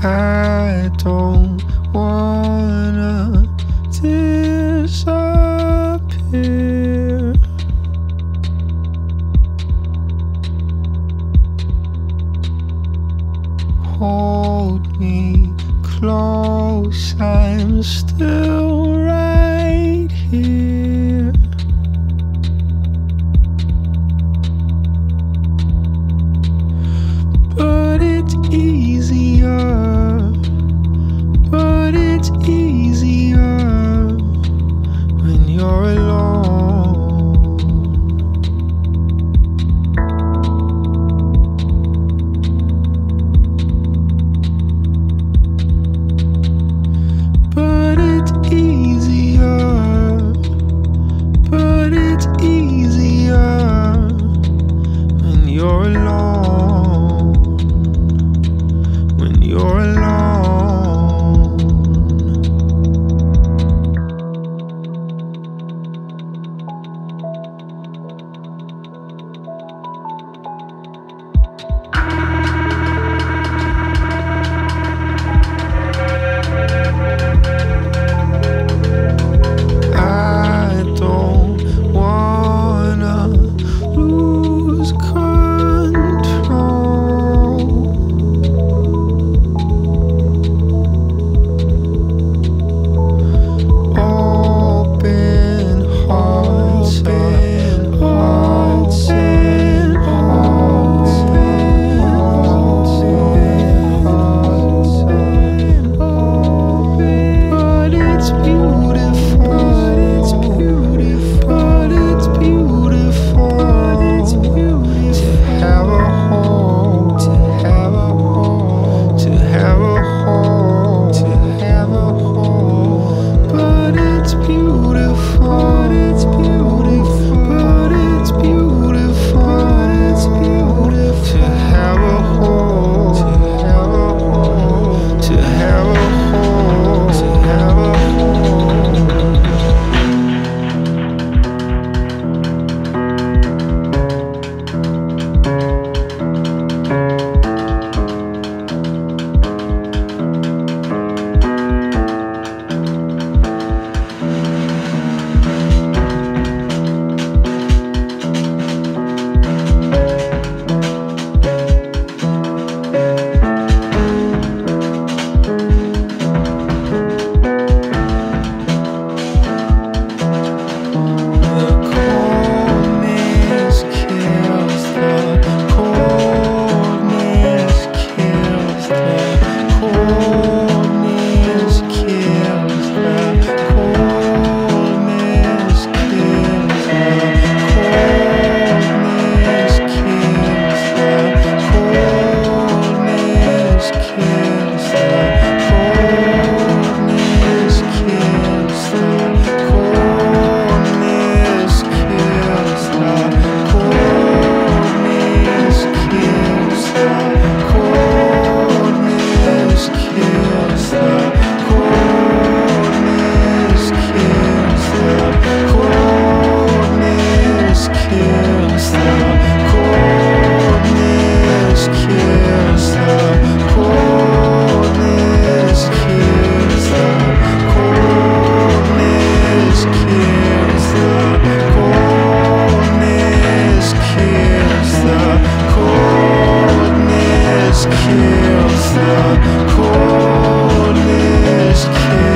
I don't still right here. feels the coldness kiss